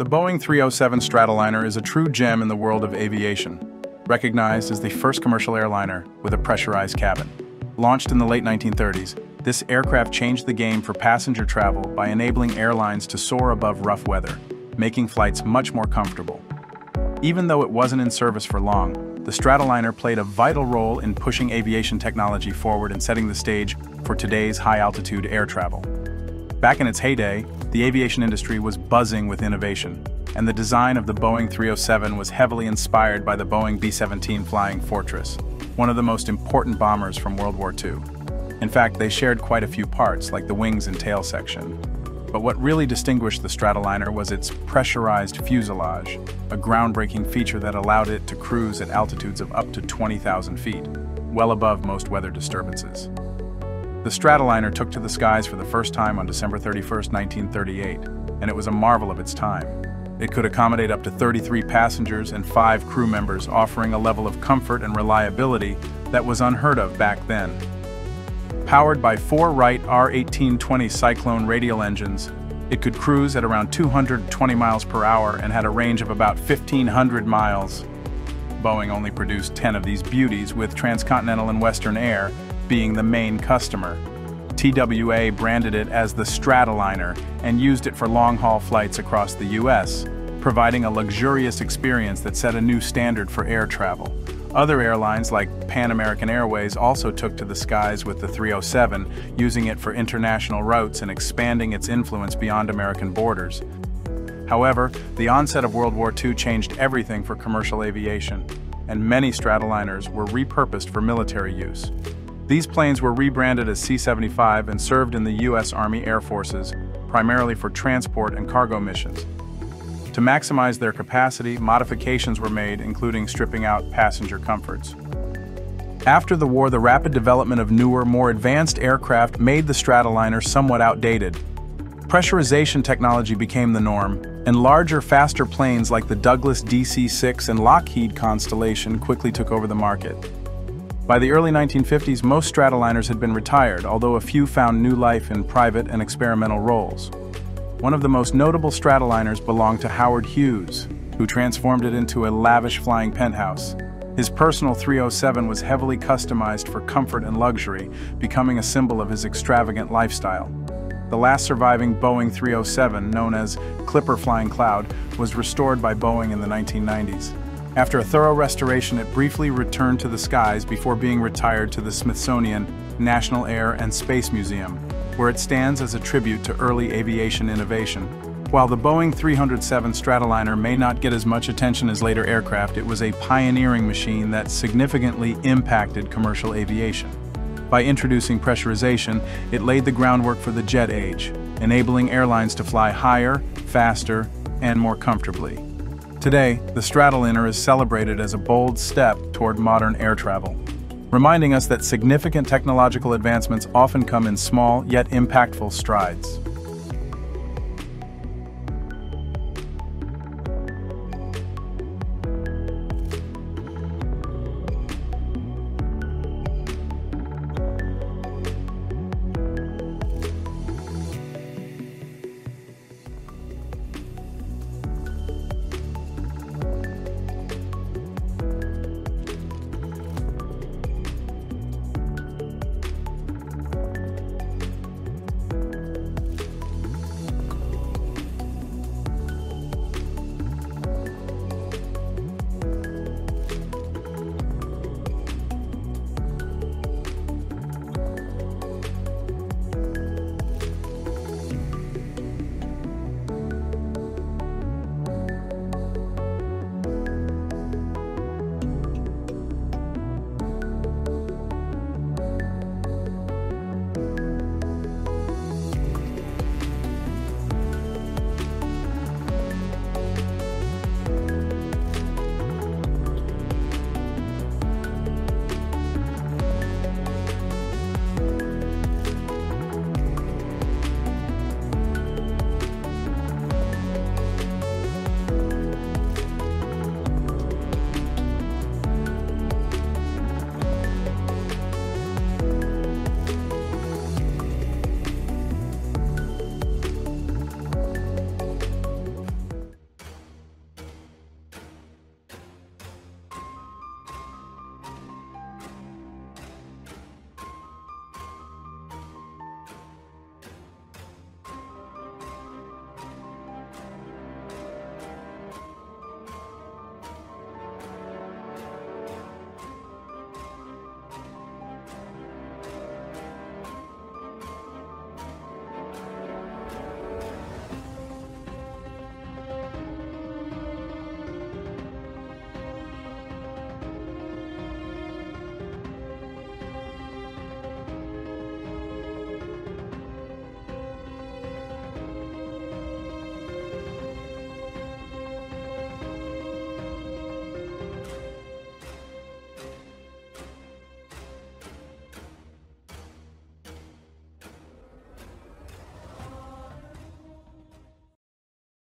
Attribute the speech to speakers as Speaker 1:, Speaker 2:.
Speaker 1: The Boeing 307 Stratoliner is a true gem in the world of aviation, recognized as the first commercial airliner with a pressurized cabin. Launched in the late 1930s, this aircraft changed the game for passenger travel by enabling airlines to soar above rough weather, making flights much more comfortable. Even though it wasn't in service for long, the Stratoliner played a vital role in pushing aviation technology forward and setting the stage for today's high-altitude air travel. Back in its heyday, the aviation industry was buzzing with innovation, and the design of the Boeing 307 was heavily inspired by the Boeing B-17 Flying Fortress, one of the most important bombers from World War II. In fact, they shared quite a few parts, like the wings and tail section. But what really distinguished the Stratoliner was its pressurized fuselage, a groundbreaking feature that allowed it to cruise at altitudes of up to 20,000 feet, well above most weather disturbances. The Stratoliner took to the skies for the first time on December 31, 1938, and it was a marvel of its time. It could accommodate up to 33 passengers and five crew members, offering a level of comfort and reliability that was unheard of back then. Powered by four Wright R1820 Cyclone radial engines, it could cruise at around 220 miles per hour and had a range of about 1,500 miles. Boeing only produced 10 of these beauties, with Transcontinental and Western Air being the main customer. TWA branded it as the Stratoliner and used it for long-haul flights across the U.S., providing a luxurious experience that set a new standard for air travel. Other airlines like Pan American Airways also took to the skies with the 307, using it for international routes and expanding its influence beyond American borders. However, the onset of World War II changed everything for commercial aviation, and many Stratoliners were repurposed for military use. These planes were rebranded as C-75 and served in the U.S. Army Air Forces, primarily for transport and cargo missions. To maximize their capacity, modifications were made, including stripping out passenger comforts. After the war, the rapid development of newer, more advanced aircraft made the Stratoliner somewhat outdated. Pressurization technology became the norm, and larger, faster planes like the Douglas DC-6 and Lockheed Constellation quickly took over the market. By the early 1950s, most Stratoliners had been retired, although a few found new life in private and experimental roles. One of the most notable Stratoliners belonged to Howard Hughes, who transformed it into a lavish flying penthouse. His personal 307 was heavily customized for comfort and luxury, becoming a symbol of his extravagant lifestyle. The last surviving Boeing 307, known as Clipper Flying Cloud, was restored by Boeing in the 1990s. After a thorough restoration, it briefly returned to the skies before being retired to the Smithsonian National Air and Space Museum, where it stands as a tribute to early aviation innovation. While the Boeing 307 Stratoliner may not get as much attention as later aircraft, it was a pioneering machine that significantly impacted commercial aviation. By introducing pressurization, it laid the groundwork for the jet age, enabling airlines to fly higher, faster, and more comfortably. Today, the Stratoliner is celebrated as a bold step toward modern air travel, reminding us that significant technological advancements often come in small yet impactful strides.